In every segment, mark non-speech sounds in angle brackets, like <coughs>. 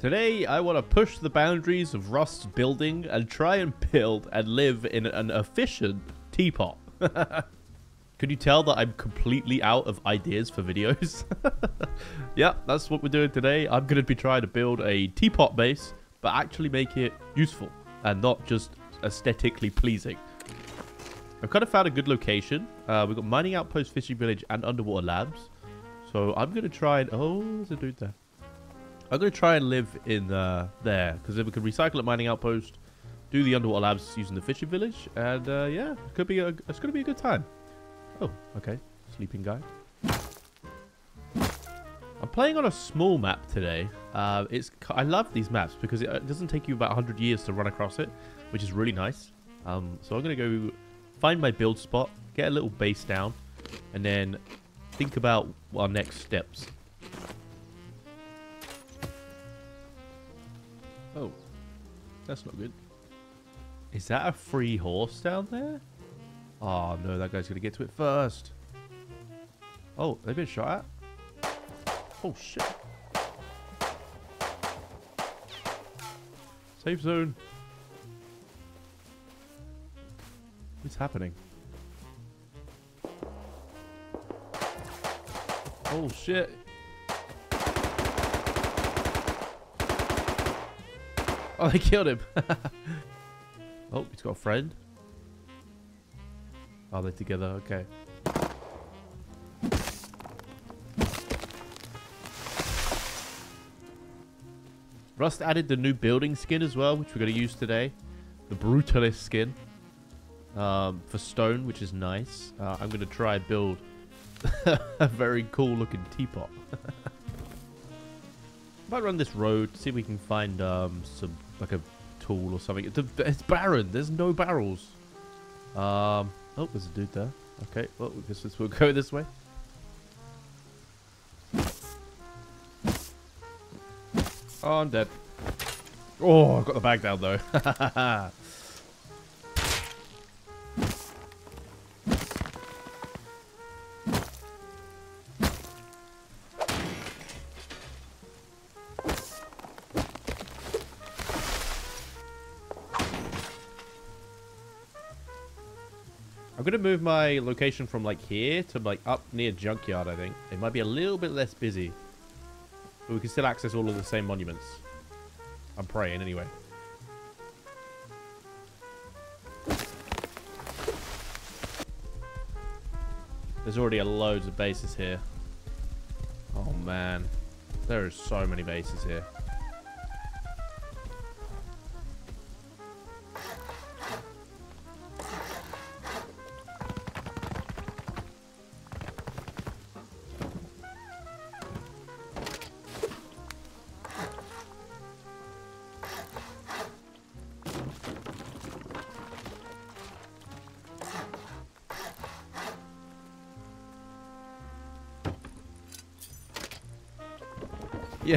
Today, I want to push the boundaries of Rust's building and try and build and live in an efficient teapot. <laughs> Could you tell that I'm completely out of ideas for videos? <laughs> yeah, that's what we're doing today. I'm going to be trying to build a teapot base, but actually make it useful and not just aesthetically pleasing. I've kind of found a good location. Uh, we've got mining outpost, fishing village, and underwater labs. So I'm going to try and... Oh, there's a dude there. I'm going to try and live in uh, there. Because then we can recycle at mining outpost, do the underwater labs using the fishing village. And uh, yeah, it could be a, it's going to be a good time. Oh, okay. Sleeping guy. I'm playing on a small map today. Uh, it's I love these maps because it doesn't take you about 100 years to run across it, which is really nice. Um, so I'm going to go find my build spot, get a little base down, and then think about our next steps. Oh, that's not good. Is that a free horse down there? Oh no, that guy's gonna get to it first. Oh, they've been shot at? Oh shit. Safe zone. What's happening? Oh shit. <laughs> Oh, they killed him. <laughs> oh, he's got a friend. Are they together? Okay. Rust added the new building skin as well, which we're going to use today. The Brutalist skin. Um, for stone, which is nice. Uh, I'm going to try and build <laughs> a very cool looking teapot. Might run this road, see if we can find um, some, like a tool or something. It's, barren. There's no barrels. Um, oh, there's a dude there. Okay, well, I guess we'll <laughs> go this way. Oh, I'm dead. Oh, I got the bag down though. <laughs> going to move my location from like here to like up near Junkyard, I think. It might be a little bit less busy. But we can still access all of the same monuments. I'm praying anyway. There's already a loads of bases here. Oh man. There are so many bases here.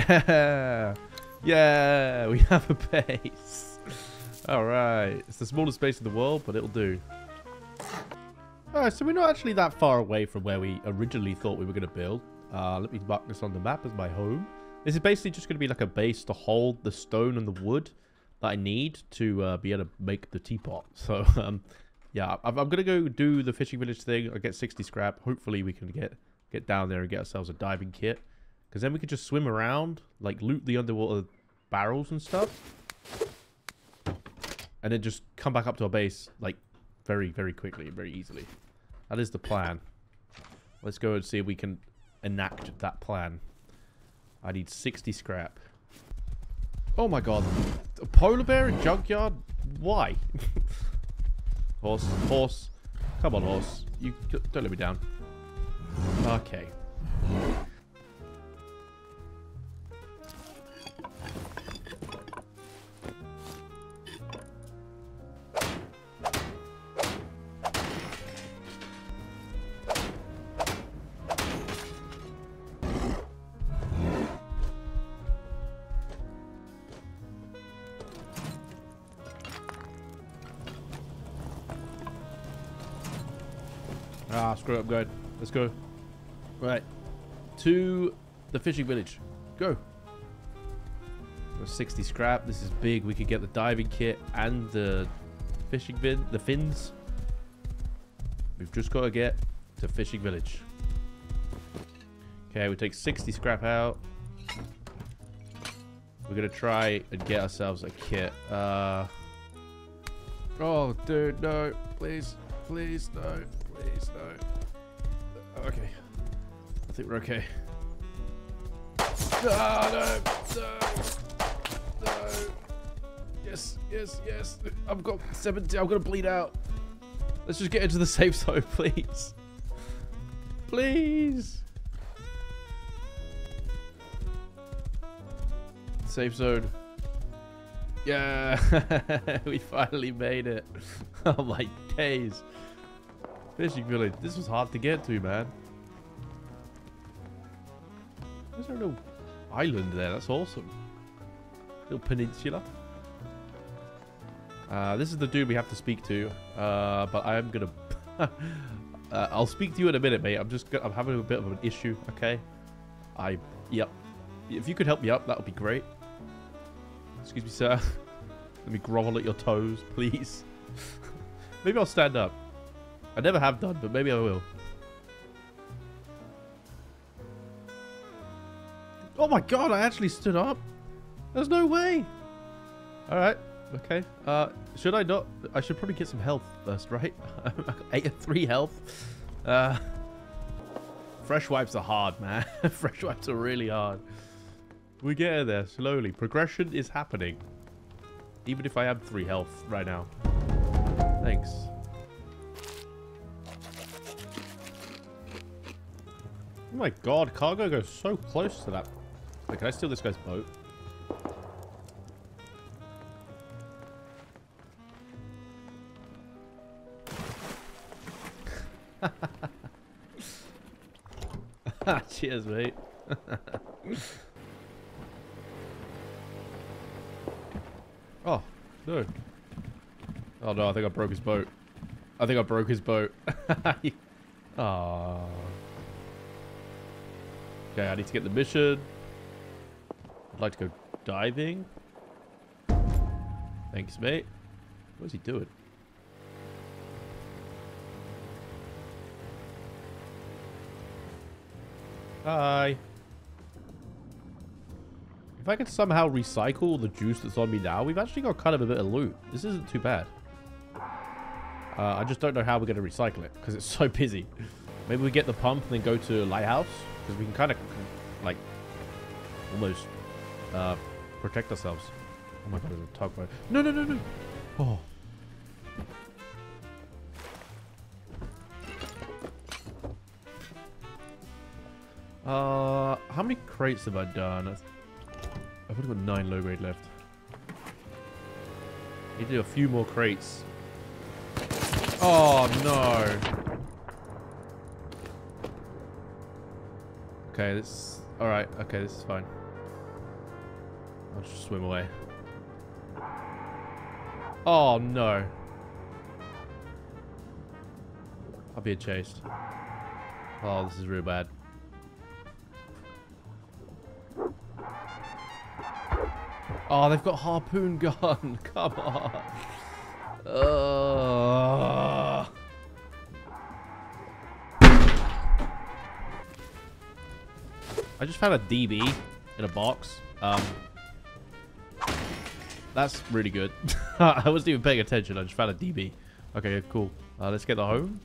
Yeah! <laughs> Yeah! We have a base! Alright. It's the smallest base in the world, but it'll do. Alright, so we're not actually that far away from where we originally thought we were going to build. Uh, let me mark this on the map as my home. This is basically just going to be like a base to hold the stone and the wood that I need to uh, be able to make the teapot. <laughs> So, um, yeah, I'm, I'm going to go do the fishing village thing. I get 60 scrap. Hopefully we can get, get down there and get ourselves a diving kit. Because then we could just swim around, like loot the underwater barrels and stuff. And then just come back up to our base, like, very, very quickly, and very easily. That is the plan. Let's go and see if we can enact that plan. I need 60 scrap. Oh my god. A polar bear in junkyard? Why? <laughs> horse, horse. Come on, horse. You don't let me down. Okay. Go. Right. To the fishing village. Go. 60 scrap. This is big. We could get the diving kit and the fishing bin, the fins. We've just got to get to fishing village. Okay, we take 60 scrap out. We're gonna try and get ourselves a kit. Uh, oh, dude, no, please, please, no, please, no. Okay, I think we're okay. Ah, no, no, no. Yes, yes, yes. I've got 70. I'm gonna bleed out. Let's just get into the safe <laughs> zone, please. Please. Safe zone. Yeah, <laughs> we finally made it. <laughs> Oh my days. Fishing village. This was hard to get to, man. There's a little island there. That's awesome. Little peninsula. Uh, this is the dude we have to speak to. Uh, but I am gonna. <laughs> uh, I'll speak to you in a minute, mate. I'm just. I'm having a bit of an issue. Okay. I. Yep. If you could help me up, that would be great. Excuse me, sir. <laughs> Let me grovel at your toes, please. <laughs> maybe I'll stand up. I never have done, but maybe I will. Oh my god, I actually stood up. There's no way. Alright, okay. Uh, should I not? I should probably get some health first, right? <laughs> I got Eight, three health. Uh, fresh wipes are hard, man. <laughs> fresh wipes are really hard. We get there slowly. Progression is happening. Even if I have three health right now. Thanks. Oh my god, cargo goes so close to that. Wait, can I steal this guy's boat? <laughs> Cheers, mate. <laughs> oh, no. Oh no, I think I broke his boat. I think I broke his boat. <laughs> Aww. Okay, I need to get the mission. I'd like to go diving. Thanks, mate. What is he doing? Hi. If I could somehow recycle the juice that's on me now, we've actually got kind of a bit of loot. This isn't too bad. Uh, I just don't know how we're going to recycle it because it's so busy. <laughs> Maybe we get the pump and then go to Lighthouse because we can kind of like almost uh, protect ourselves. Oh my god, there's a tugboat. No, no, no, no. Oh. Uh, how many crates have I done? I've only got nine low grade left. Need to do a few more crates. Oh no. Okay, this. All right. Okay, this is fine. I'll just swim away. Oh no. I'm being chased. Oh, this is real bad. Oh, they've got harpoon <laughs> gun. Come on. Uh... I just found a DB in a box. Um, that's really good. <laughs> I wasn't even paying attention. I just found a DB. Okay, cool. Uh, let's get the home.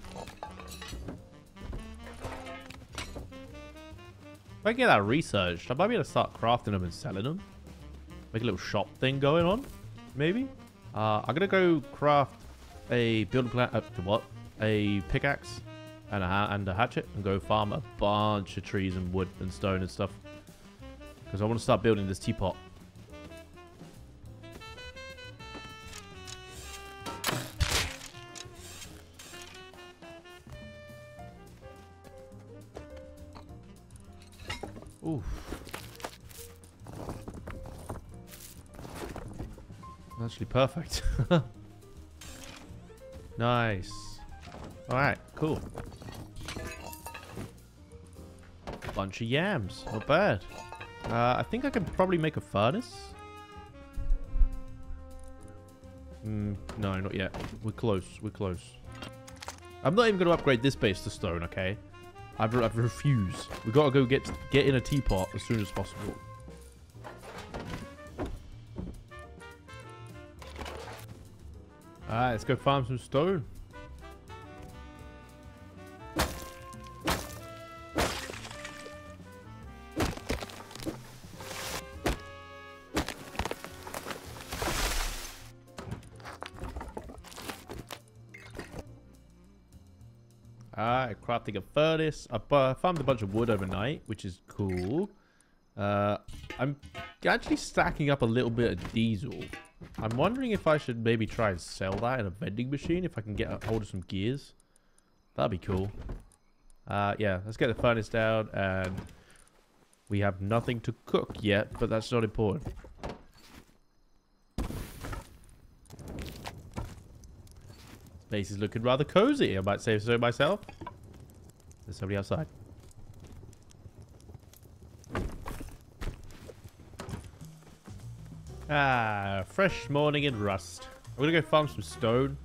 If I get that researched, I might be able to start crafting them and selling them. Make a little shop thing going on, maybe. Uh, I'm gonna go craft a building plan. Uh, what? A pickaxe and a and a hatchet, and go farm a bunch of trees and wood and stone and stuff. Because I want to start building this teapot. Oof. Actually perfect. <laughs> nice. Alright, cool. bunch of yams. Not bad. Uh, I think I can probably make a furnace. Mm, no, not yet. We're close. We're close. I'm not even going to upgrade this base to stone, okay? I've, I've refused. we got to go get, get in a teapot as soon as possible. Alright, let's go farm some stone. Furnace. I farmed a bunch of wood overnight, which is cool. Uh, I'm actually stacking up a little bit of diesel. I'm wondering if I should maybe try and sell that in a vending machine if I can get a hold of some gears. That'd be cool. Uh, yeah, let's get the furnace down and we have nothing to cook yet, but that's not important. Base is looking rather cozy, I might say so myself. There's somebody outside. Ah, fresh morning in Rust. I'm gonna go farm some stone.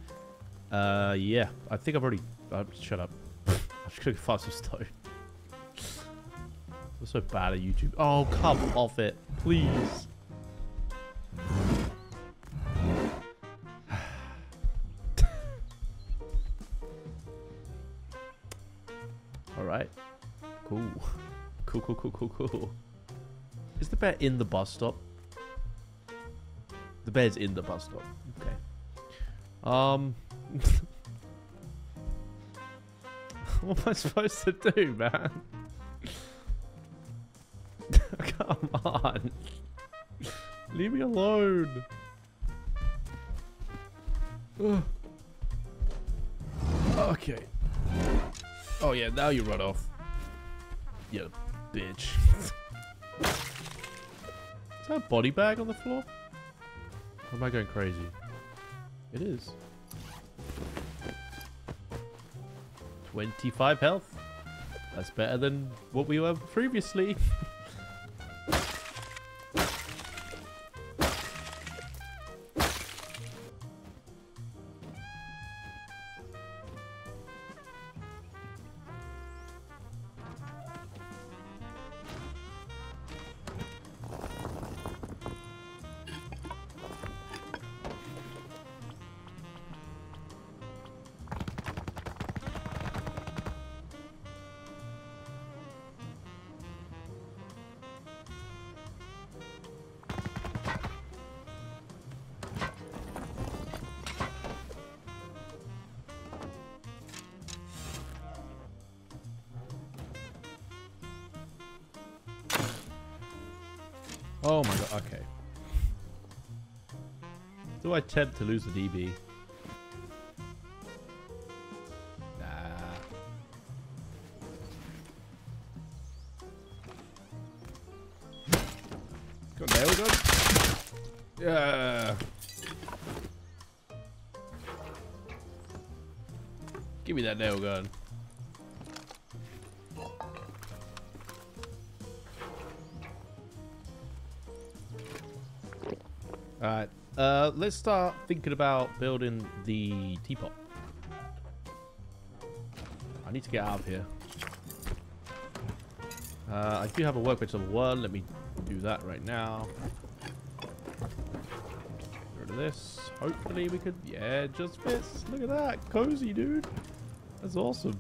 Uh, yeah, I think I've already... Uh, shut up. <laughs> I'm just gonna go farm some stone. <laughs> I'm so bad at YouTube. Oh, come off it, please. Cool. Cool, cool, cool, cool, cool. Is the bear in the bus stop? The bear's in the bus stop. Okay. Um. <laughs> what am I supposed to do, man? <laughs> Come on. Leave me alone. <sighs> okay. Oh yeah, now you run off. You bitch. Is that a body bag on the floor? Or am I going crazy? It is. 25 health. That's better than what we were previously. <laughs> Oh my god, okay. Do I attempt to lose the DB? Nah. Nail gun? Yeah. Give me that nail gun. Let's start thinking about building the teapot. I need to get out of here. Uh, I do have a workbench level 1. Let me do that right now. Get rid of this. Hopefully we could... Yeah, just fits. Look at that. Cozy, dude. That's awesome.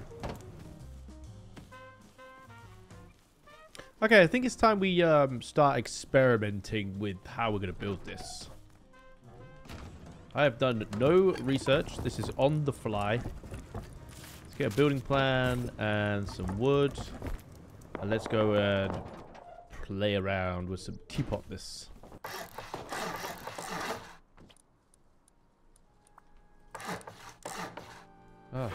Okay, I think it's time we um, start experimenting with how we're going to build this. I have done no research. This is on the fly. Let's get a building plan and some wood. And let's go and play around with some teapot this. Ah.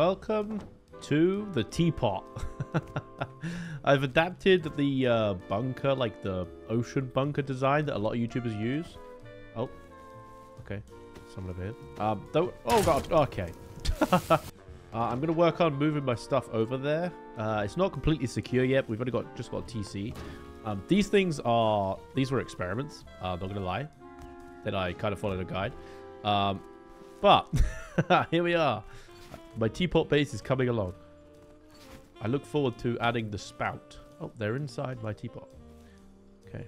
Welcome to the teapot. <laughs> I've adapted the uh, bunker, like the ocean bunker design that a lot of YouTubers use. Oh, okay. Someone here. Um, don't, oh god, okay. <laughs> uh, I'm to work on moving my stuff over there. Uh, it's not completely secure yet. We've only got just got TC. Um, these things are, these were experiments. Uh, not to lie. That I kind of followed a guide. Um, but <laughs> here we are. My teapot base is coming along. I look forward to adding the spout. Oh, they're inside my teapot. Okay.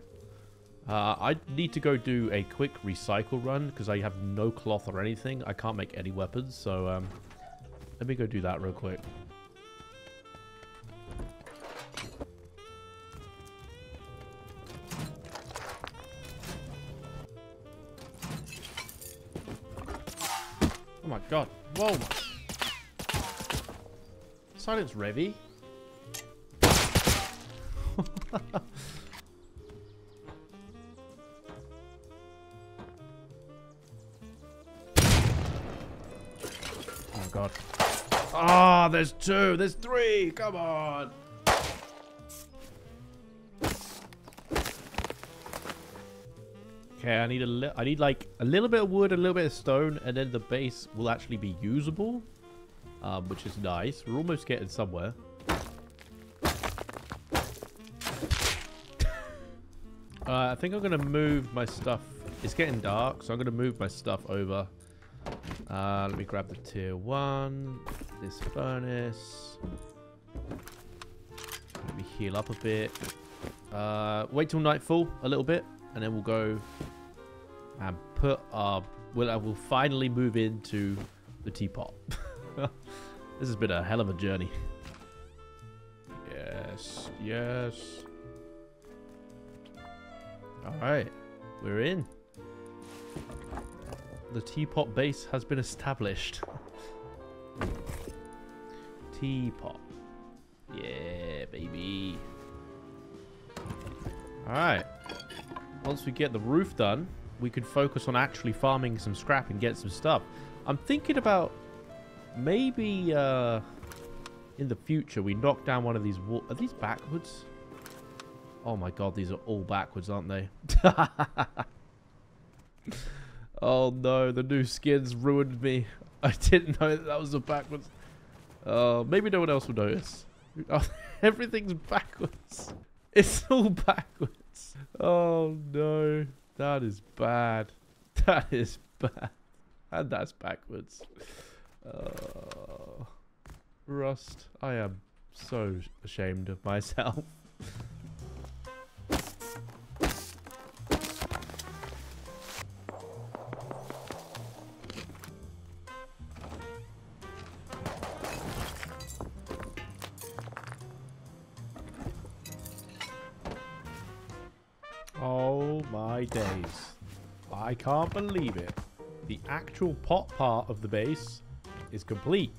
Uh, I need to go do a quick recycle run because I have no cloth or anything. I can't make any weapons, so um, let me go do that real quick. Silence Revy. <laughs> oh god. Ah, oh, there's two. There's three. Come on. Okay, I need a I need like a little bit of wood, a little bit of stone, and then the base will actually be usable, um, which is nice. We're almost getting somewhere. <laughs> Uh, I think I'm going to move my stuff. It's getting dark, so I'm going to move my stuff over. Uh, let me grab the tier 1. This furnace. Let me heal up a bit. Uh, wait till nightfall a little bit, and then we'll go and put our... We'll, we'll finally move into the teapot. <laughs> <laughs> this has been a hell of a journey. Yes, yes. Alright, we're in. The teapot base has been established. <laughs> teapot. Yeah, baby. Alright. Once we get the roof done, we could focus on actually farming some scrap and get some stuff. I'm thinking about maybe uh, in the future we knock down one of these. Are these backwards? Oh my god, these are all backwards, aren't they? <laughs> oh no, the new skins ruined me. <laughs> I didn't know that, that was a backwards. Uh, maybe no one else will notice. <laughs> Everything's backwards. It's all backwards. Oh no, that is bad. That is bad. And that's backwards. Uh, Rust, I am so ashamed of myself. Oh my days. I can't believe it. The actual pot part of the base is complete.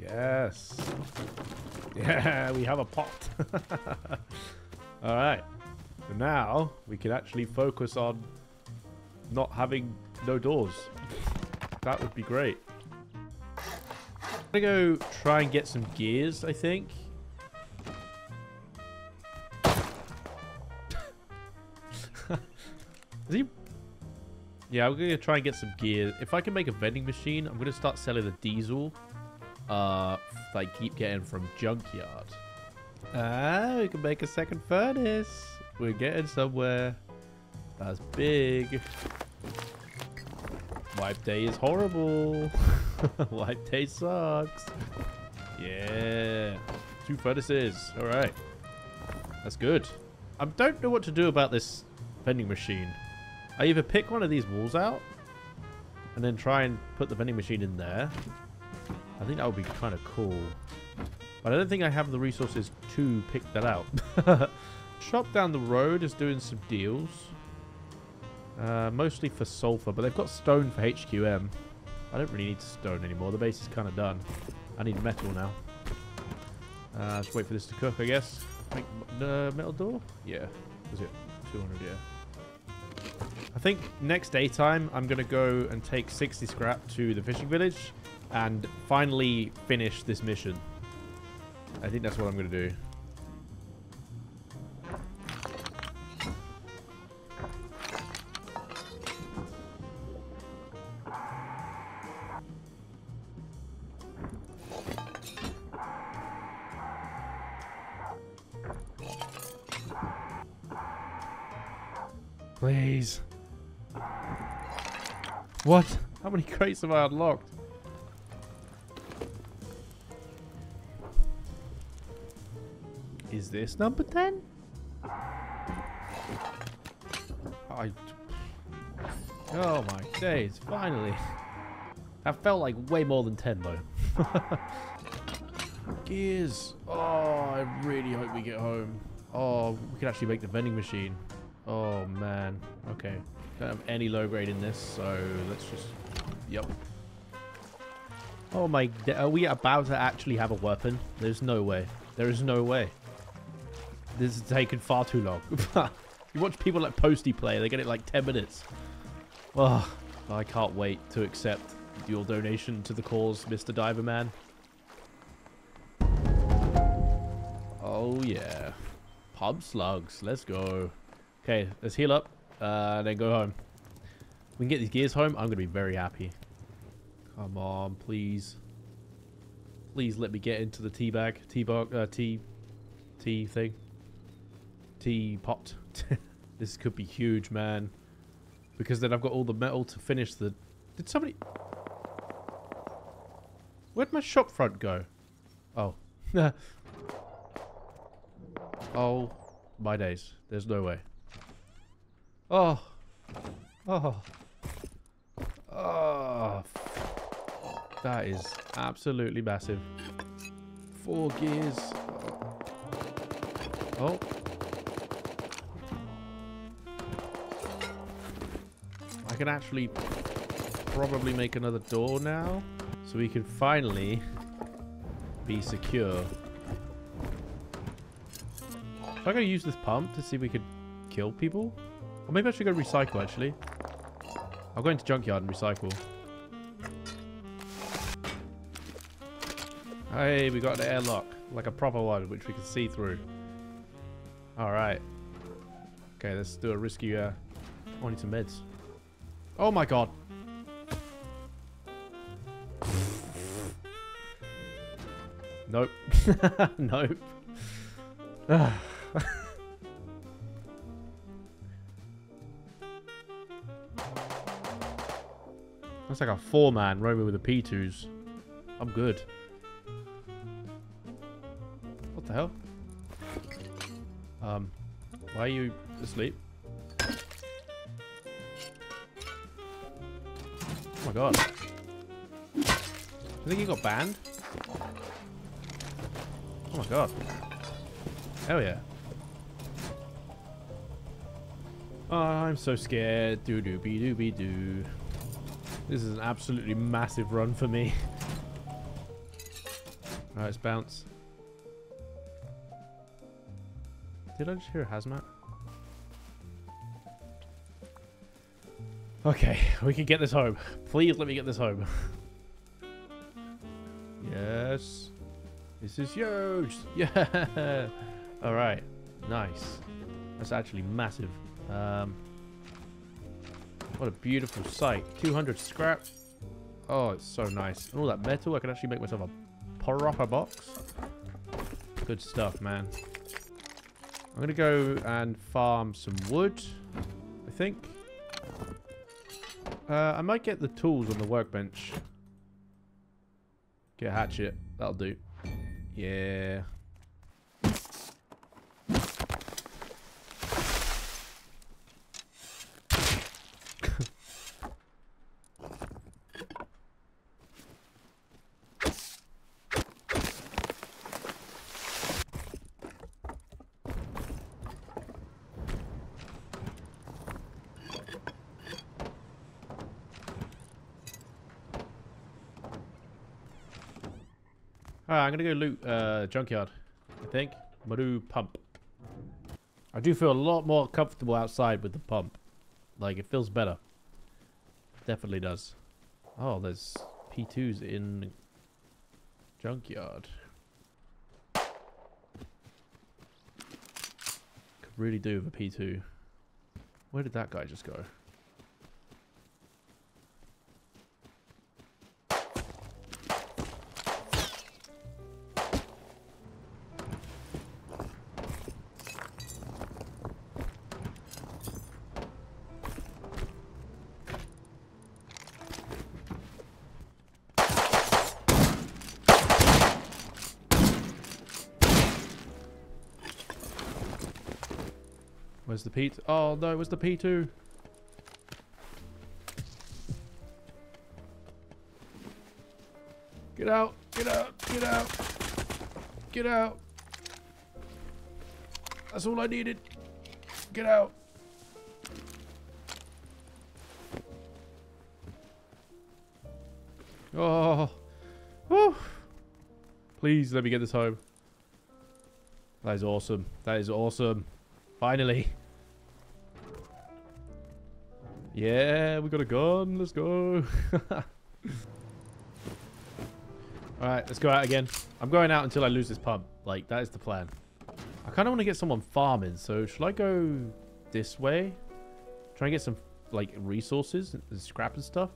Yes. Yeah, we have a pot. <laughs> Alright. So now we can actually focus on not having no doors. That would be great. I'm gonna go try and get some gears, I think. <laughs> Is he... Yeah, I'm going to try and get some gear. If I can make a vending machine, I'm going to start selling the diesel. Uh, I keep getting from Junkyard. Ah, we can make a second furnace. We're getting somewhere. That's big. Wipe day is horrible. <laughs> Wipe day sucks. Yeah. Two furnaces. All right. That's good. I don't know what to do about this vending machine. I either pick one of these walls out and then try and put the vending machine in there. I think that would be kind of cool. But I don't think I have the resources to pick that out. <laughs> Shop down the road is doing some deals. Uh, mostly for sulfur, but they've got stone for HQM. I don't really need stone anymore. The base is kind of done. I need metal now. Uh, just wait for this to cook, I guess. Make the uh, metal door? Yeah. Is it 200? Yeah. I think next daytime, I'm going to go and take 60 scrap to the fishing village and finally finish this mission. I think that's what I'm going to do. Crates have I unlocked? Is this number 10? I... Oh my days, finally. That felt like way more than 10 though. <laughs> Gears. Oh, I really hope we get home. Oh, we can actually make the vending machine. Oh man. Okay. Don't have any low grade in this, so let's just... Yep. Oh my... Are we about to actually have a weapon? There's no way. There is no way. This is taking far too long. <laughs> you watch people like Posty play, they get it like 10 minutes. Oh, I can't wait to accept your donation to the cause, Mr. Diver Man. Oh yeah. Pub slugs, let's go. Okay, let's heal up, uh, and then go home. We can get these gears home, I'm going to be very happy. Come on, please. Please let me get into the tea bag, tea bag, uh, tea, tea thing. Tea pot. <laughs> this could be huge, man. Because then I've got all the metal to finish the... Did somebody... Where'd my shop front go? Oh. <laughs> oh, my days. There's no way. Oh. Oh. Oh. That is absolutely massive. Four gears. Oh. I can actually probably make another door now. So we can finally be secure. Am I going to use this pump to see if we could kill people? Or maybe I should go recycle, actually. I'll go into junkyard and recycle. Hey, we got an airlock. Like a proper one, which we can see through. Alright. Okay, let's do a risky... Uh, I need some meds. Oh my god. Nope. <laughs> nope. <sighs> <laughs> That's like a four-man roaming with the P2s. I'm good. What the hell? Um, why are you asleep? Oh my god. I think he got banned? Oh my god. Hell yeah. Oh, I'm so scared. Doo doo be doo be doo. This is an absolutely massive run for me. Alright, let's bounce. Did I just hear a hazmat? Okay, we can get this home. Please let me get this home. <laughs> yes. This is huge. <laughs> Yeah. Alright. Nice. That's actually massive. Um, what a beautiful sight. 200 scrap. Oh, it's so nice. And all that metal, I can actually make myself a proper box. Good stuff, man. I'm going to go and farm some wood, I think. Uh, I might get the tools on the workbench. Get a hatchet. That'll do. Yeah. Alright, I'm gonna go loot uh, junkyard. I think. Maru pump. I do feel a lot more comfortable outside with the pump. Like, it feels better. Definitely does. Oh, there's P2s in junkyard. Could really do with a P2. Where did that guy just go? P? Oh no, it was the P2. Get out! Get out! Get out! Get out! That's all I needed. Get out! Oh! Whew. Please let me get this home. That is awesome. That is awesome. Finally. Yeah, we got a gun. Let's go. <laughs> Alright, let's go out again. I'm going out until I lose this pump. Like, that is the plan. I kind of want to get someone farming, so should I go this way? Try and get some, like, resources and scrap and stuff?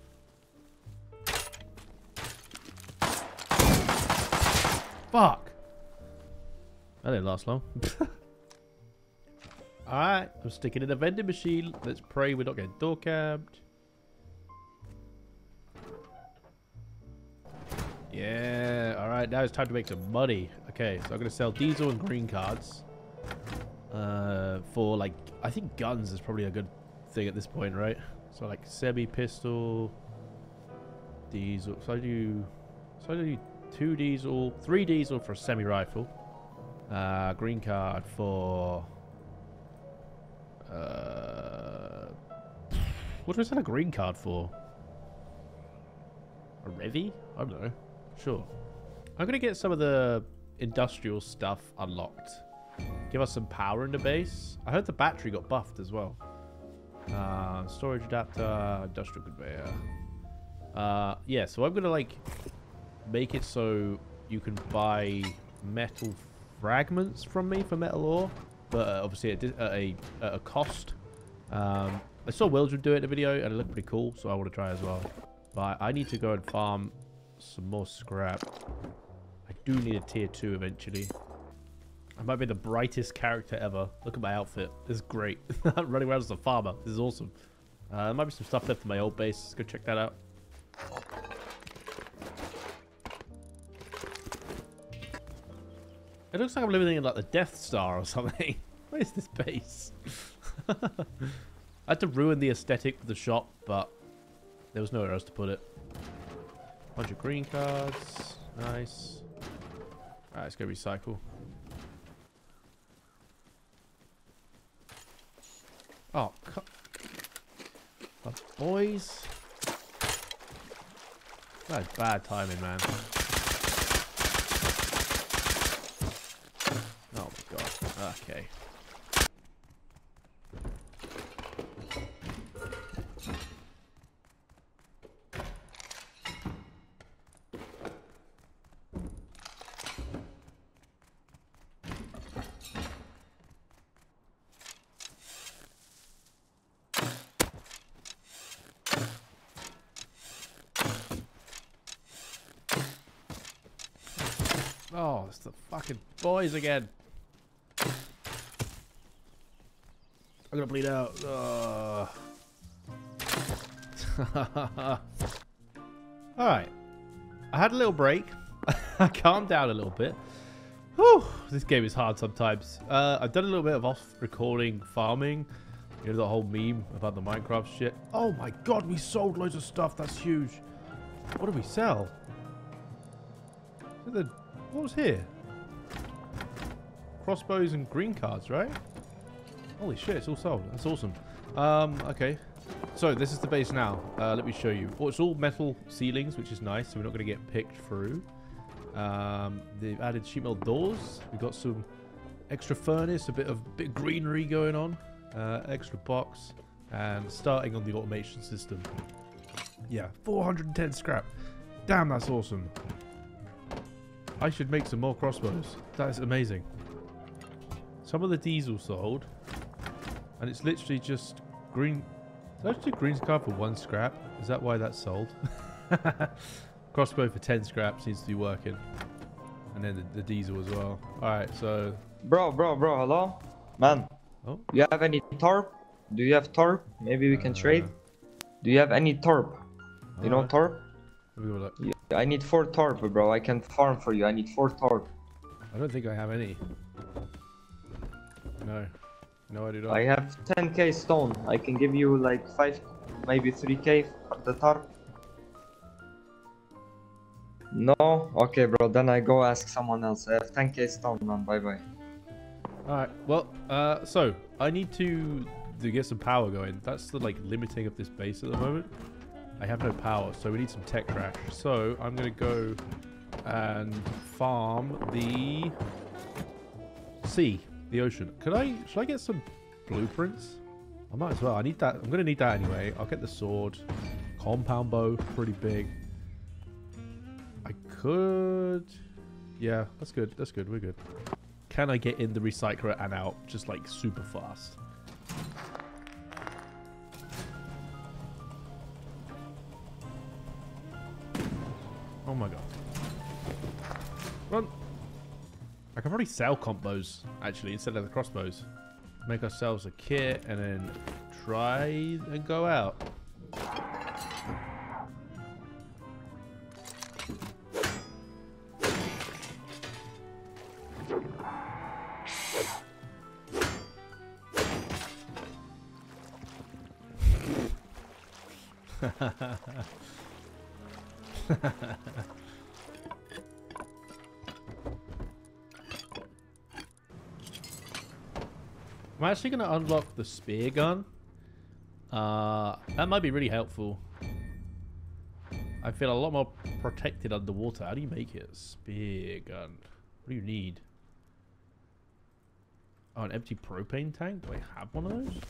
Fuck! That didn't last long. <laughs> Alright, I'm sticking in a vending machine. Let's pray we're not getting door camped. Yeah, alright, now it's time to make some money. Okay, so I'm going to sell diesel and green cards. Uh, for like, I think guns is probably a good thing at this point, right? So like semi-pistol, diesel. So I do, so I do two diesel, three diesel for a semi-rifle. Uh, green card for uh, what I sell a green card for? A Revy? I don't know. Sure. I'm going to get some of the industrial stuff unlocked. Give us some power in the base. I heard the battery got buffed as well. Uh, storage adapter, industrial conveyor. Uh, yeah, so I'm going to like make it so you can buy metal fragments from me for metal ore but uh, obviously at, a, at a cost. Um, I saw Wildred do it in the video, and it looked pretty cool, so I want to try as well. But I need to go and farm some more scrap. I do need a tier 2 eventually. I might be the brightest character ever. Look at my outfit. This is great. <laughs> I'm running around as a farmer. This is awesome. Uh, there might be some stuff left in my old base. Let's go check that out. It looks like I'm living in like the Death Star or something. <laughs> Where's this base? <laughs> I had to ruin the aesthetic of the shop, but there was nowhere else to put it. Bunch of green cards. Nice. Alright, let's go recycle. Oh, boys. That's bad timing, man. Okay. Oh, it's the fucking boys again. I'm gonna bleed out. <laughs> Alright. I had a little break. <laughs> I calmed down a little bit. Whew, this game is hard sometimes. Uh, I've done a little bit of off-recording farming. You know, the whole meme about the Minecraft shit. Oh my god, we sold loads of stuff. That's huge. What did we sell? The, what was here? Crossbows and green cards, right? Holy shit, it's all sold. That's awesome. Um, okay. So, this is the base now. Uh, let me show you. Oh, it's all metal ceilings, which is nice, so we're not going to get picked through. Um, they've added sheet metal doors. We've got some extra furnace, a bit of bit of greenery going on. Uh, extra box. and starting on the automation system. Yeah, 410 scrap. Damn, that's awesome. I should make some more crossbows. That is amazing. Some of the diesel sold, and it's literally just green. Did I just do green scarf for one scrap? Is that why that's sold? <laughs> Crossbow for 10 scrap seems to be working. And then the, the diesel as well. Alright, so... Bro, bro, bro, hello? Man. Oh. You have any tarp? Do you have tarp? Maybe we can uh, trade. Do you have any tarp? You know Alright. tarp? Let me have look. Yeah, I need four tarp, bro. I can farm for you. I need four tarp. I don't think I have any. No. No, I do not. I have 10k stone. I can give you like 5, maybe 3k for the tarp. No? Okay, bro. Then I go ask someone else. I have 10k stone, man. Bye bye. Alright, well, uh, so, I need to, to get some power going. That's the, like, limiting of this base at the moment. I have no power, so we need some tech trash. So, I'm gonna go and farm the sea, the ocean. Could I, should I get some blueprints? I might as well. I need that. I'm gonna need that anyway. I'll get the sword. Compound bow, pretty big. I could... Yeah, that's good. That's good. We're good. Can I get in the recycler and out just like super fast? Oh my god. Run! I can probably sell combos actually instead of the crossbows. Make ourselves a kit and then try and go out. Actually going to unlock the spear gun. Uh, that might be really helpful. I feel a lot more protected underwater. How do you make it? Spear gun. What do you need? Oh, an empty propane tank? Do I have one of those?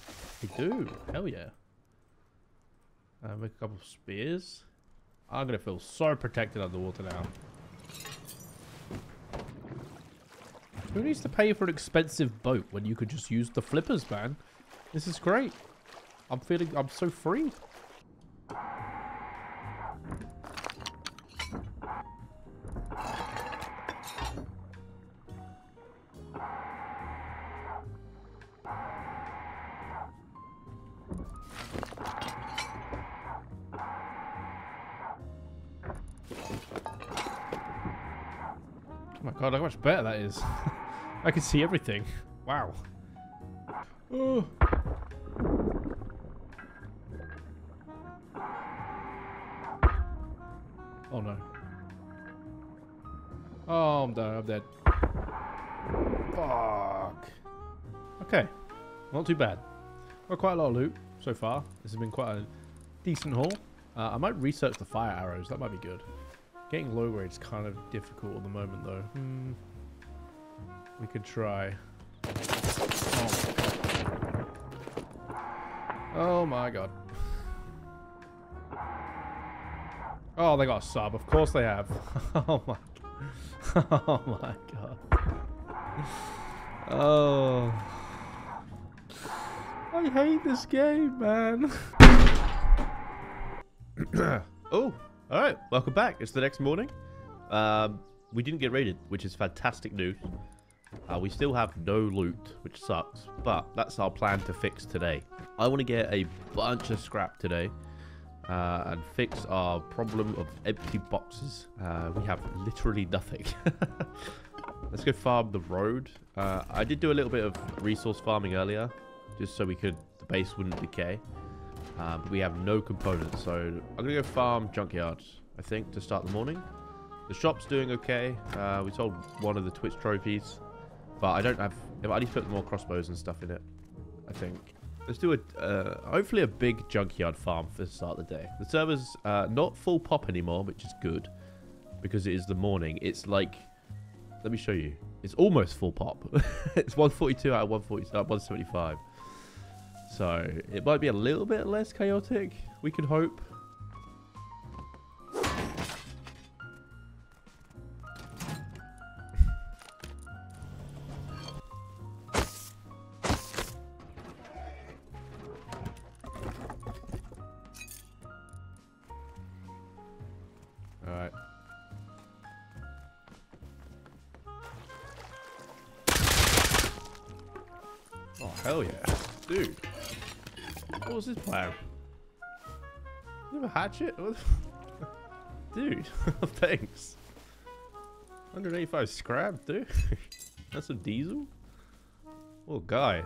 I do. Hell yeah. Uh, make a couple of spears. I'm going to feel so protected underwater now. Who needs to pay for an expensive boat when you could just use the flippers, man? This is great. I'm feeling, I'm so free. Oh my god, look how much better that is. <laughs> I can see everything. Wow. Oh. Oh no. Oh, I'm done. I'm dead. Fuck. Okay. Not too bad. Got quite a lot of loot so far. This has been quite a decent haul. Uh, I might research the fire arrows. That might be good. Getting low grade is kind of difficult at the moment, though. Hmm. We could try. Oh. oh my god. Oh, they got a sub. Of course they have. <laughs> oh my. <laughs> Oh my god. Oh. I hate this game, man. <coughs> oh, all right. Welcome back. It's the next morning. Um, we didn't get raided, which is fantastic news. Uh, we still have no loot, which sucks, but that's our plan to fix today. I want to get a bunch of scrap today uh, and fix our problem of empty boxes. Uh, we have literally nothing. <laughs> Let's go farm the road. Uh, I did do a little bit of resource farming earlier, just so we could the base wouldn't decay. Uh, but we have no components, so I'm gonna go farm junkyard. I think to start the morning. The shop's doing okay. Uh, we sold one of the Twitch trophies, but I don't have. I need to put more crossbows and stuff in it. I think. Let's do a uh, hopefully a big junkyard farm for the start of the day. The server's uh, not full pop anymore, which is good because it is the morning. It's like, let me show you. It's almost full pop. <laughs> it's 142 out of 140, uh, 175. So it might be a little bit less chaotic. We can hope. Hell yeah. Dude. What was his plan? You have a hatchet? <laughs> Dude, <laughs> thanks. 185 scrap, dude. <laughs> That's a diesel? Oh, guy.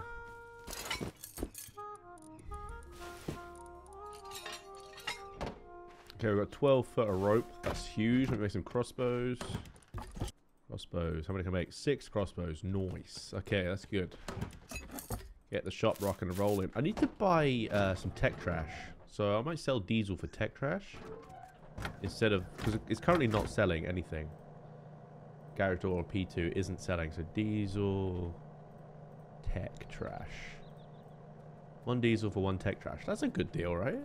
Okay, we've got 12 foot of rope. That's huge. Let me make some crossbows. Crossbows. How many can I make? Six crossbows. Nice. Okay, that's good. Get the shop rocking and rolling. I need to buy uh, some tech trash. So I might sell diesel for tech trash. Instead of... Because it's currently not selling anything. Garage door P2 isn't selling. So diesel... Tech trash. One diesel for one tech trash. That's a good deal, right?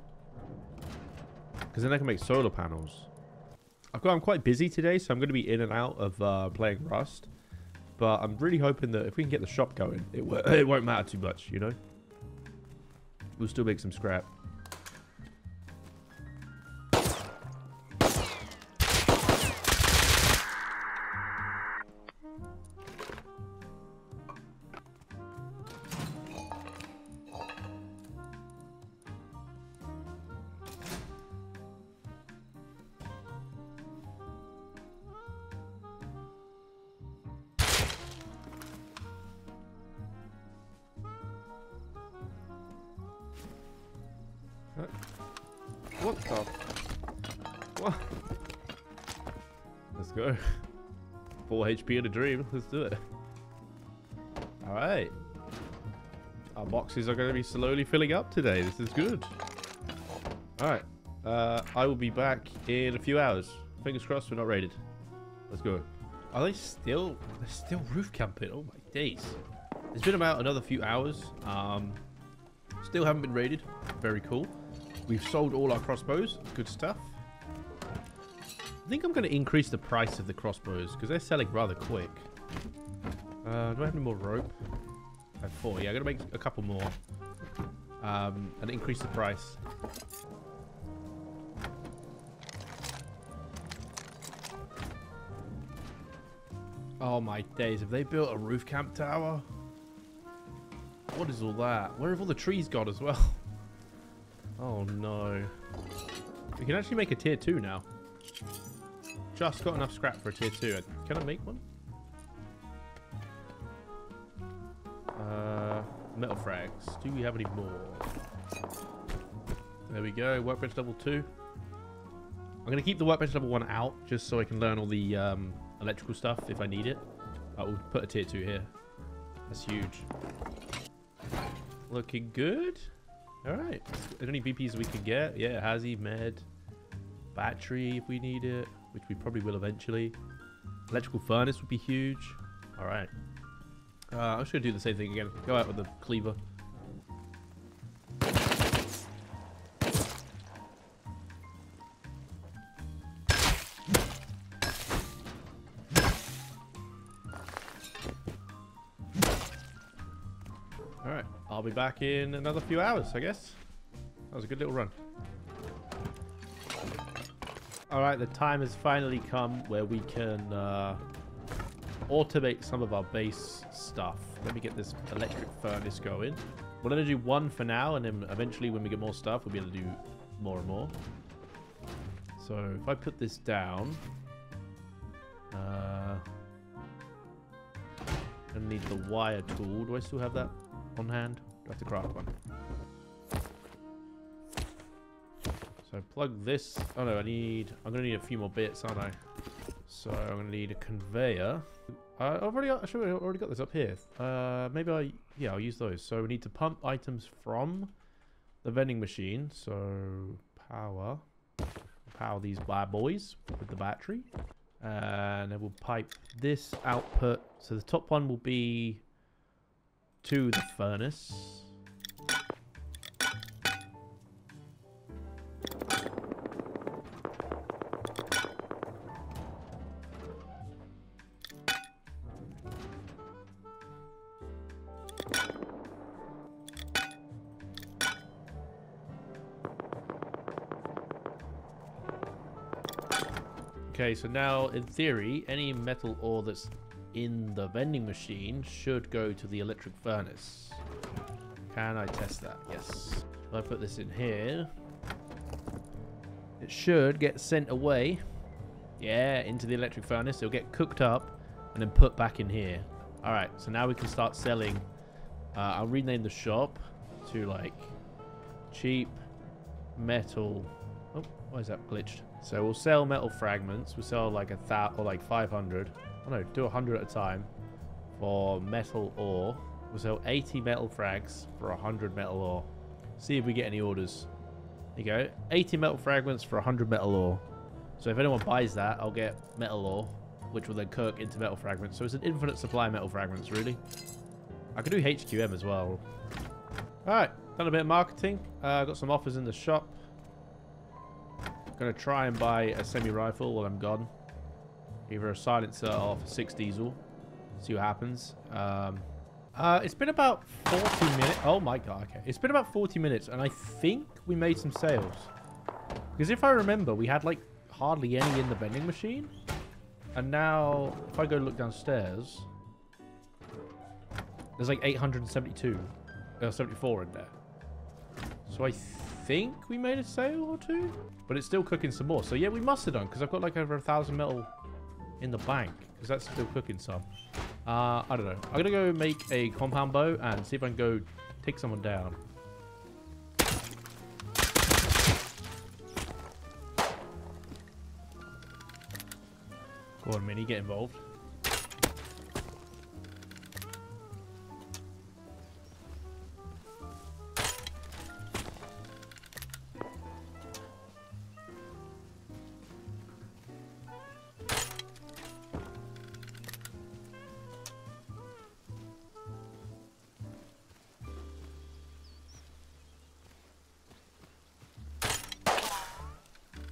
Because then I can make solar panels. I've got, I'm quite busy today, so I'm going to be in and out of uh, playing Rust. But I'm really hoping that if we can get the shop going, it, <laughs> it won't matter too much, you know? We'll still make some scrap. What the? What? Let's go. Full HP in a dream. Let's do it. Alright. Our boxes are going to be slowly filling up today. This is good. Alright. Uh, I will be back in a few hours. Fingers crossed we're not raided. Let's go. Are they still... They're still roof camping. Oh my days. It's been about another few hours. Um, still haven't been raided. Very cool. We've sold all our crossbows. Good stuff. I think I'm going to increase the price of the crossbows because they're selling rather quick. Uh, do I have any more rope? I have four. Yeah, I'm going to make a couple more. Um, and increase the price. Oh my days, have they built a roof camp tower? What is all that? Where have all the trees gone as well? <laughs> Oh no. We can actually make a tier 2 now. Just got enough scrap for a tier 2. Can I make one? Uh, metal frags. Do we have any more? There we go. Workbench level 2. I'm going to keep the workbench level 1 out just so I can learn all the um, electrical stuff if I need it. I will put a tier 2 here. That's huge. Looking good. Alright. Any BPs we can get? Yeah, Hazy, Med, battery if we need it, which we probably will eventually. Electrical furnace would be huge. Alright. Uh, I'm just going to do the same thing again. Go out with the cleaver. I'll be back in another few hours, I guess. That was a good little run. Alright, the time has finally come where we can uh, automate some of our base stuff. Let me get this electric furnace going. We're going to do one for now, and then eventually when we get more stuff, we'll be able to do more and more. So if I put this down... Uh, I need the wire tool. Do I still have that on hand? Have to craft one? So plug this. Oh no, I need. I'm gonna need a few more bits, aren't I? So I'm gonna need a conveyor. Uh, I've already got. I've already got this up here. Uh, maybe I. Yeah, I'll use those. So we need to pump items from the vending machine. So power. Power these bad boys with the battery. And then we'll pipe this output. So the top one will be to the furnace. Okay, so now, in theory, any metal ore that's in the vending machine should go to the electric furnace. Can I test that? Yes. If I put this in here, it should get sent away. Yeah, into the electric furnace. It'll get cooked up and then put back in here. All right, so now we can start selling. Uh, I'll rename the shop to like cheap metal. Oh, why is that glitched? So we'll sell metal fragments. We'll sell like a thou or like 500. Oh no, do 100 at a time for metal ore. We'll sell 80 metal frags for 100 metal ore. See if we get any orders. There you go. 80 metal fragments for 100 metal ore. So if anyone buys that, I'll get metal ore, which will then cook into metal fragments. So it's an infinite supply of metal fragments, really. I could do HQM as well. Alright, done a bit of marketing. Uh, got some offers in the shop. Gonna try and buy a semi-rifle while I'm gone. Either a silencer or 6 diesel. See what happens. Um, uh, it's been about 40 minutes. Oh my god, okay. It's been about 40 minutes, and I think we made some sales. Because if I remember, we had like hardly any in the vending machine. And now, if I go look downstairs, there's like 872, uh, 74 in there. So I think we made a sale or two, but it's still cooking some more. So yeah, we must have done because I've got like over a thousand metal in the bank because that's still cooking some. Uh, I don't know. I'm gonna go make a compound bow and see if I can go take someone down. Go on, Mini, get involved.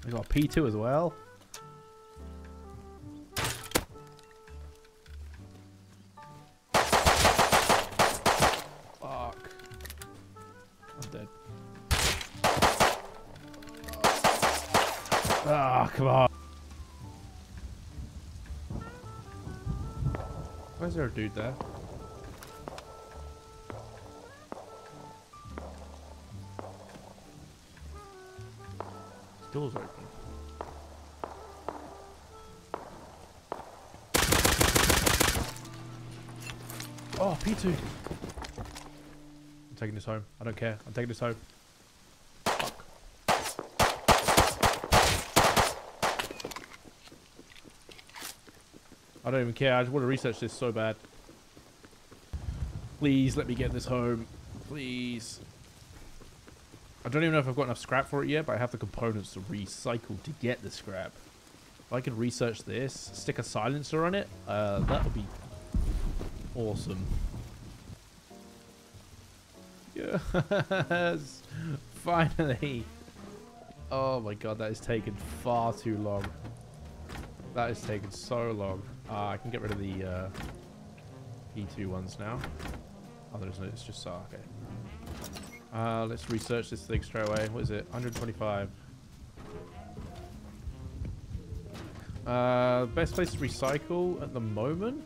We got P2 as well. Fuck. I'm dead. Ah, come on. Why is there a dude there? Doors open. P2. I'm taking this home. I don't care. I'm taking this home. Fuck. I don't even care. I just want to research this so bad. Please let me get this home. Please. I don't even know if I've got enough scrap for it yet, but I have the components to recycle to get the scrap. If I could research this, stick a silencer on it, uh, that would be awesome. <laughs> Finally! Oh my god, that has taken far too long. That has taken so long. Uh, I can get rid of the uh, P2 ones now. Oh, there's no, it's just SAR, okay. Uh, let's research this thing straight away. What is it? 125. Uh, best place to recycle at the moment?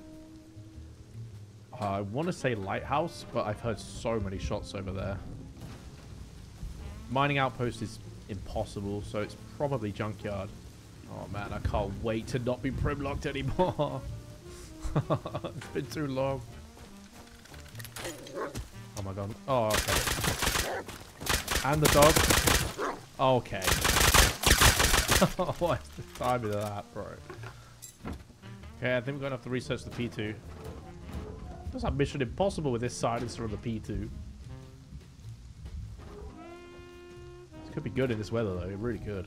Uh, I want to say Lighthouse, but I've heard so many shots over there. Mining Outpost is impossible, so it's probably Junkyard. Oh man, I can't wait to not be primlocked anymore. <laughs> it's been too long. Oh my god. Oh, okay. And the dog. Okay. <laughs> What's the timing of that, bro? Okay, I think we're going to have to research the P2. That's like Mission Impossible with this silencer on the P2. This could be good in this weather, though. It really good.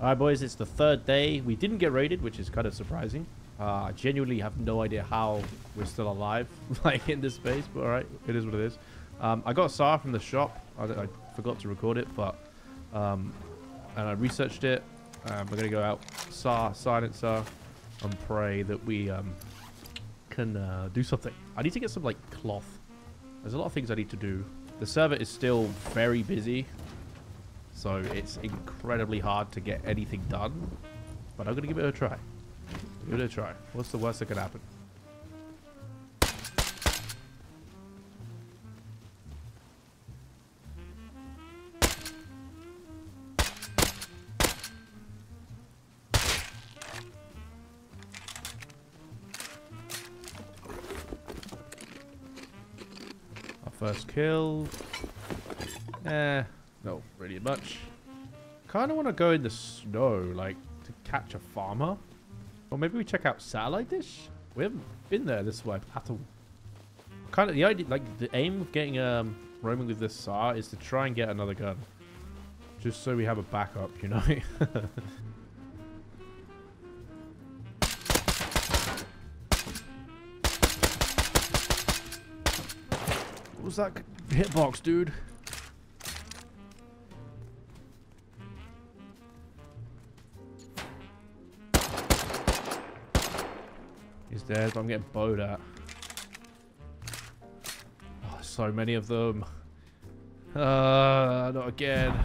Alright, boys, it's the third day. We didn't get raided, which is kind of surprising. Uh, I genuinely have no idea how we're still alive, <laughs> like, in this space, but alright, it is what it is. Um, I got a SAR from the shop. I, I forgot to record it, but... Um, and I researched it. Um, we're going to go out SAR, silencer, and pray that we um, can uh, do something. I need to get some, like, cloth. There's a lot of things I need to do. The server is still very busy, so it's incredibly hard to get anything done. But I'm gonna give it a try. Give it a try. What's the worst that could happen? Our first kill. Eh, no, really much. Kind of want to go in the snow, like, to catch a farmer. Or maybe we check out satellite dish? We haven't been there this way at all. Kind of the idea, like, the aim of getting, um, roaming with this SAR is to try and get another gun. Just so we have a backup, you know? <laughs> was that hitbox, dude? He's dead, but I'm getting bowed at. Oh, so many of them. Uh, not again.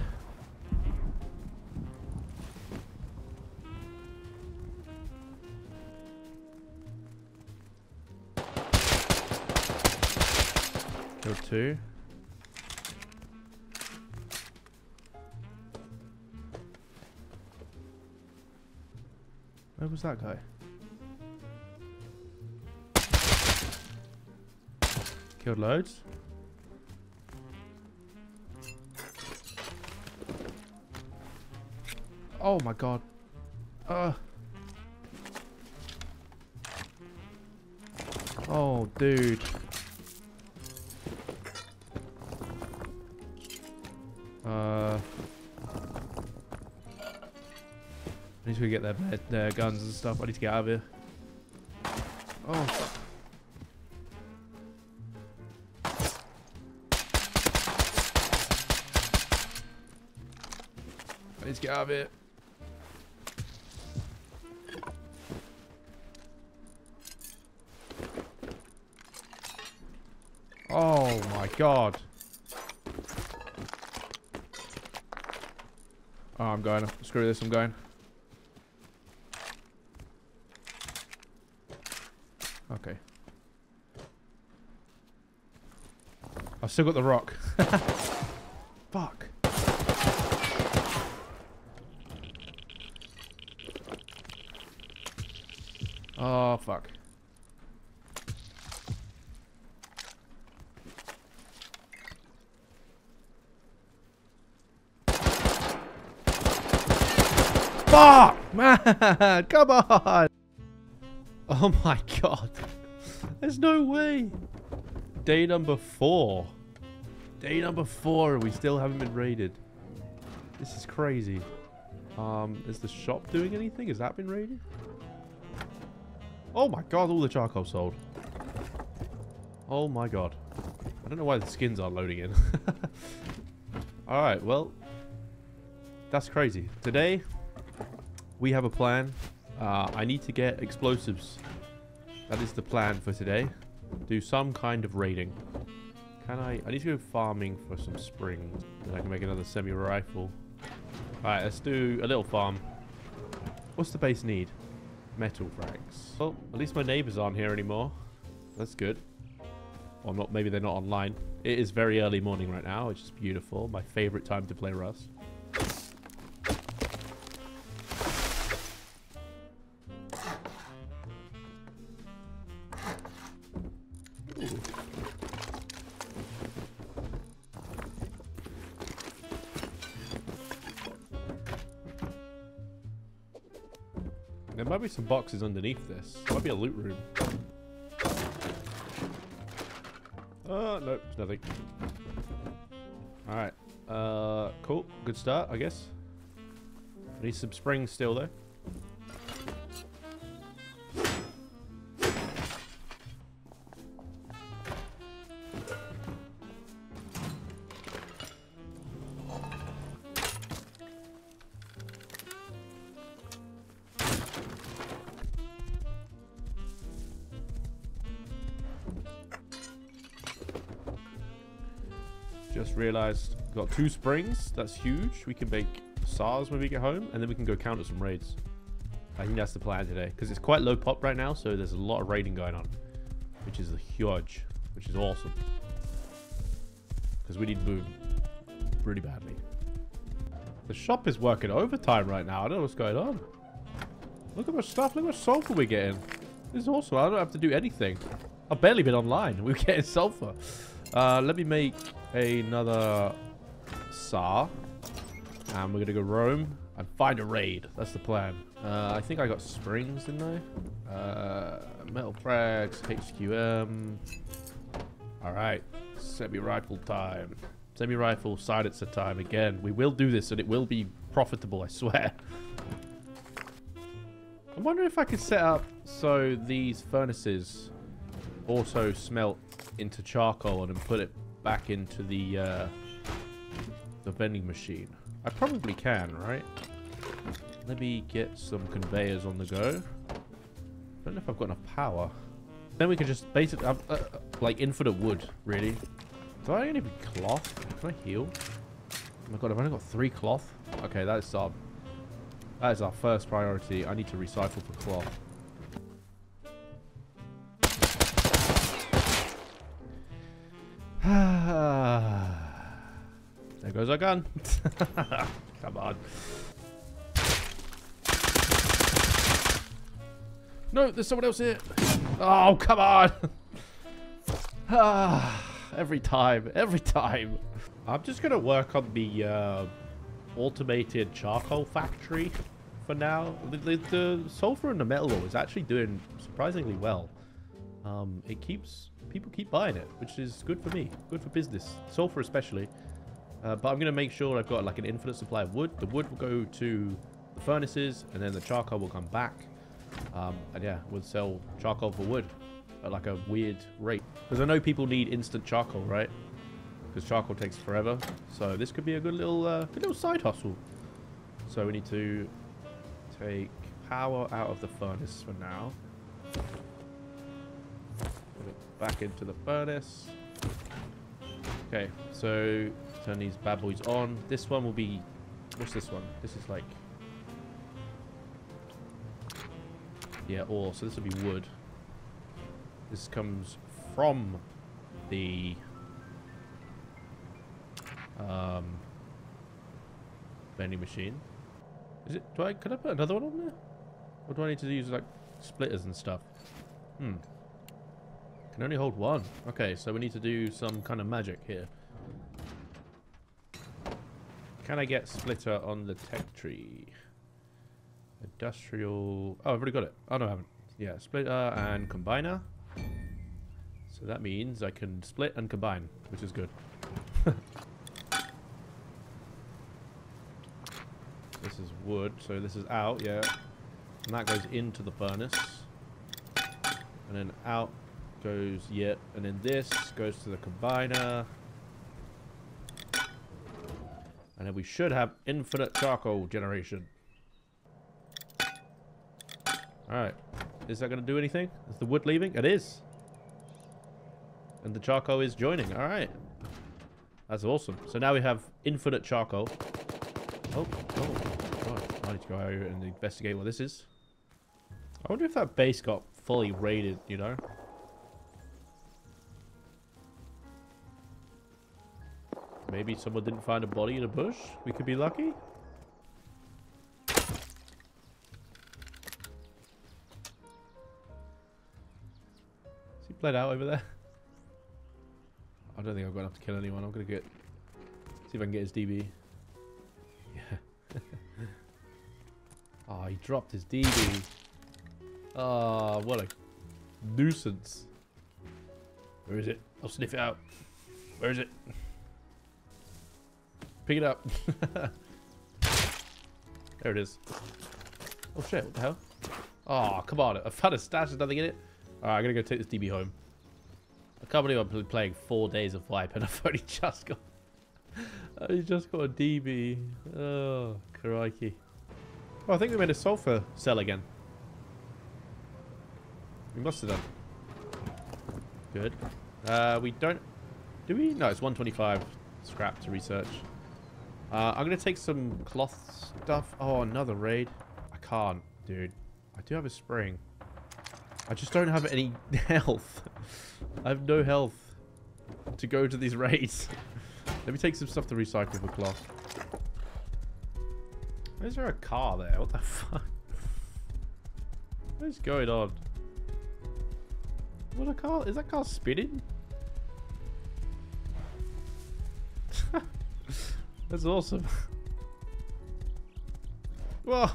Two. Where was that guy? Killed loads. Oh my god. Uh. Oh, dude. To go get their, their guns and stuff. I need to get out of here. Oh. I need to get out of here. Oh my god. Oh, I'm going. Screw this, I'm going. Okay. I've still got the rock. <laughs> Fuck. Oh, fuck. Fuck! <laughs> Man, come on! Oh my <laughs> god. There's no way. Day number four. Day number four and we still haven't been raided. This is crazy. Um, is the shop doing anything? Has that been raided? Oh my god, all the charcoal sold. Oh my god. I don't know why the skins aren't loading in. <laughs> Alright, well. That's crazy. Today, we have a plan. Uh, I need to get explosives. That is the plan for today. Do some kind of raiding. Can I? I need to go farming for some springs. Then I can make another semi-rifle. Alright, let's do a little farm. What's the base need? Metal frags. Well, at least my neighbors aren't here anymore. That's good. Or not, maybe they're not online. It is very early morning right now, which is beautiful. My favorite time to play Rust. Might be some boxes underneath this. Might be a loot room. Uh, nope, nothing. Alright. Uh, cool. Good start, I guess. I need some springs still, though. We've got two springs. That's huge. We can make SARS when we get home, and then we can go counter some raids. I think that's the plan today. Because it's quite low pop right now, so there's a lot of raiding going on. Which is huge. Which is awesome. Because we need boom. Really badly. The shop is working overtime right now. I don't know what's going on. Look at the stuff. Look at the sulfur we're getting. This is awesome. I don't have to do anything. I've barely been online. <laughs> We're getting sulfur. Uh, let me make another SAR. And we're going to go roam and find a raid. That's the plan. Uh, I think I got springs, didn't I? Uh, metal frags, HQM. All right. Semi-rifle time. Semi-rifle silencer time again. We will do this and it will be profitable, I swear. I wonder if I could set up so these furnaces auto smelt into charcoal and then put it back into the uh, the vending machine. I probably can, right? Let me get some conveyors on the go. I Don't know if I've got enough power. Then we can just basically, uh, uh, like infinite wood, really. Do I only need cloth? Can I heal? Oh my god, I've only got three cloth. Okay, that is our, that is our first priority. I need to recycle for cloth. <sighs> there goes our gun. <laughs> Come on. No, there's someone else here. Oh, come on. <laughs> every time, every time. I'm just going to work on the uh, automated charcoal factory for now. The, the, the sulfur and the metal ore is actually doing surprisingly well. Um, it keeps people keep buying it, which is good for me, good for business, sulfur especially. Uh, but I'm going to make sure I've got like an infinite supply of wood. The wood will go to the furnaces, and then the charcoal will come back. Um, and yeah, we'll sell charcoal for wood at like a weird rate. Because I know people need instant charcoal, right? Because charcoal takes forever. So this could be a good little, uh, good little side hustle. So we need to take power out of the furnace for now. Put it back into the furnace. Okay, so turn these bad boys on. This one will be... What's this one? This is like... Yeah, ore. So this will be wood. This comes from the um, vending machine. Is it? Do I? Can I put another one on there? Or do I need to use like splitters and stuff? Hmm. Can only hold one. Okay, so we need to do some kind of magic here. Can I get splitter on the tech tree? Industrial... Oh, I've already got it. Oh, no, I haven't. Yeah, splitter and combiner. So that means I can split and combine, which is good. <laughs> this is wood, so this is out, yeah. And that goes into the furnace. And then out goes, yeah. And then this goes to the combiner. And then we should have infinite charcoal generation. Alright. Is that going to do anything? Is the wood leaving? It is. And the charcoal is joining. Alright. That's awesome. So now we have infinite charcoal. Oh, oh. God. I need to go out and investigate what this is. I wonder if that base got fully raided, you know? Maybe someone didn't find a body in a bush? We could be lucky? Is he bled out over there? I don't think I've got enough to kill anyone. I'm gonna get... See if I can get his DB. Yeah. oh, <laughs> he dropped his DB. Oh, ah, what a nuisance. Where is it? I'll sniff it out. Where is it? Pick it up. <laughs> there it is. Oh shit, what the hell? Oh, come on. I've had a stash, there's nothing in it. Alright, I'm gonna go take this DB home. I can't believe been playing four days of Wipe and <laughs> I've only just got... <laughs> I just got a DB. Oh, crikey. Oh, I think we made a sulfur cell again. We must have done. Good. Uh, we don't... Do we? No, it's 125. scrap to research. Uh, I'm going to take some cloth stuff. Oh, another raid. I can't, dude. I do have a spring. I just don't have any <laughs> health. I have no health to go to these <laughs> raids. Let me take some stuff to recycle for cloth. Is there a car there? What the <laughs> fuck? What is going on? What a car? Is that car spinning? That's awesome. <laughs> Whoa!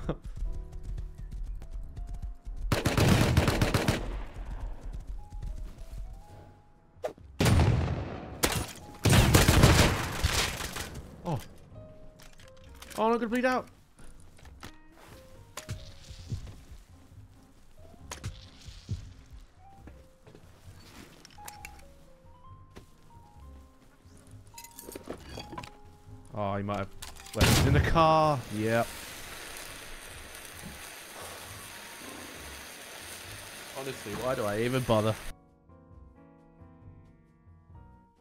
Oh. Oh, I'm gonna bleed out. He might have left it in the car. Yep. Honestly, why do I even bother?